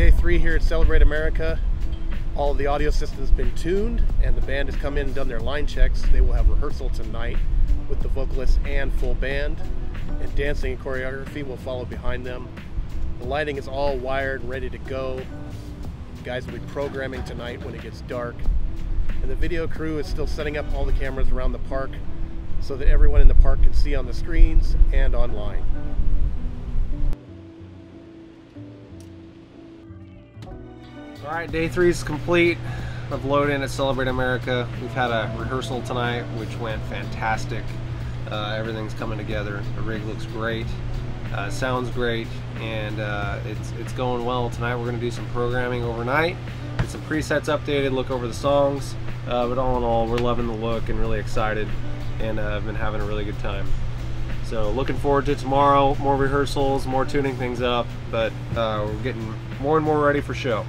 day three here at Celebrate America. All the audio system's been tuned and the band has come in and done their line checks. They will have rehearsal tonight with the vocalists and full band. And dancing and choreography will follow behind them. The lighting is all wired, ready to go. The guys will be programming tonight when it gets dark. And the video crew is still setting up all the cameras around the park so that everyone in the park can see on the screens and online. All right, day three is complete of Load In at Celebrate America. We've had a rehearsal tonight, which went fantastic. Uh, everything's coming together. The rig looks great, uh, sounds great, and uh, it's it's going well. Tonight we're going to do some programming overnight, get some presets updated, look over the songs. Uh, but all in all, we're loving the look and really excited, and uh, I've been having a really good time. So looking forward to tomorrow. More rehearsals, more tuning things up, but uh, we're getting more and more ready for show.